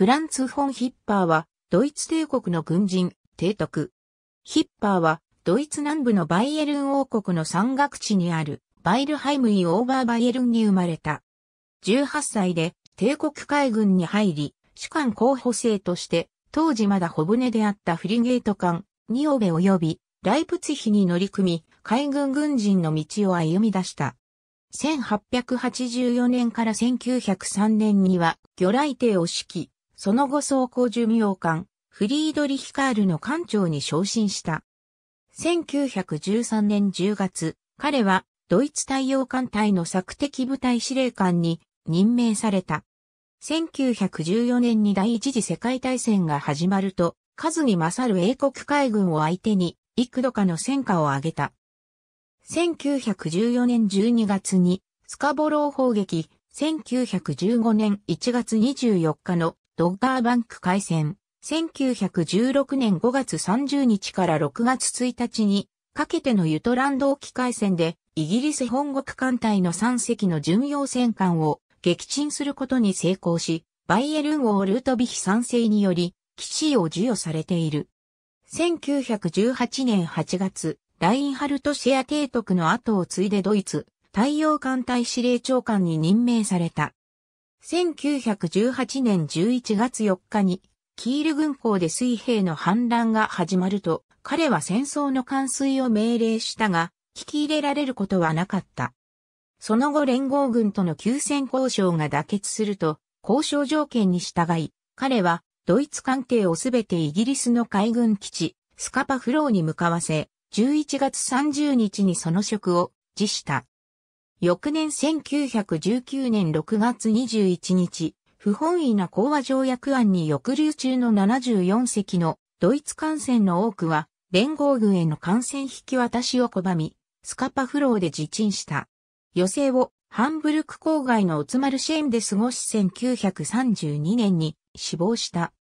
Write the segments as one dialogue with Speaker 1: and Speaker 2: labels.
Speaker 1: フランツ・フォン・ヒッパーは、ドイツ帝国の軍人、提督。ヒッパーは、ドイツ南部のバイエルン王国の山岳地にある、バイルハイム・イン・オーバーバイエルンに生まれた。18歳で、帝国海軍に入り、士官候補生として、当時まだ小舟であったフリゲート艦、ニオベ及び、ライプツヒに乗り組み、海軍軍人の道を歩み出した。1884年から1903年には、魚雷艇を指揮、その後走行寿命艦、フリードリヒカールの艦長に昇進した。1913年10月、彼はドイツ太陽艦隊の索敵部隊司令官に任命された。1914年に第一次世界大戦が始まると、数に勝る英国海軍を相手に幾度かの戦果を挙げた。1914年12月にスカボロー砲撃、1915年1月24日のドッガーバンク海戦、1916年5月30日から6月1日にかけてのユトランド沖海戦でイギリス本国艦隊の3隻の巡洋戦艦を撃沈することに成功し、バイエルン王ルートビヒ賛成により、騎士を授与されている。1918年8月、ラインハルトシェア提督の後を継いでドイツ、太陽艦隊司令長官に任命された。1918年11月4日に、キール軍港で水兵の反乱が始まると、彼は戦争の完遂を命令したが、聞き入れられることはなかった。その後連合軍との休戦交渉が妥結すると、交渉条件に従い、彼はドイツ艦艇をすべてイギリスの海軍基地、スカパフローに向かわせ、11月30日にその職を辞した。翌年1919年6月21日、不本意な講和条約案に抑留中の74隻のドイツ艦船の多くは連合軍への艦船引き渡しを拒み、スカパフローで自沈した。余生をハンブルク郊外のオツマルシェーンで過ごし1932年に死亡した。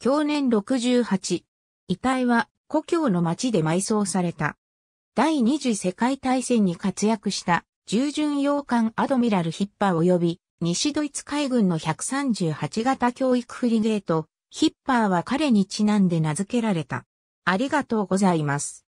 Speaker 1: 去年68。遺体は故郷の町で埋葬された。第二次世界大戦に活躍した従順洋艦アドミラルヒッパー及び西ドイツ海軍の138型教育フリゲート、ヒッパーは彼にちなんで名付けられた。ありがとうございます。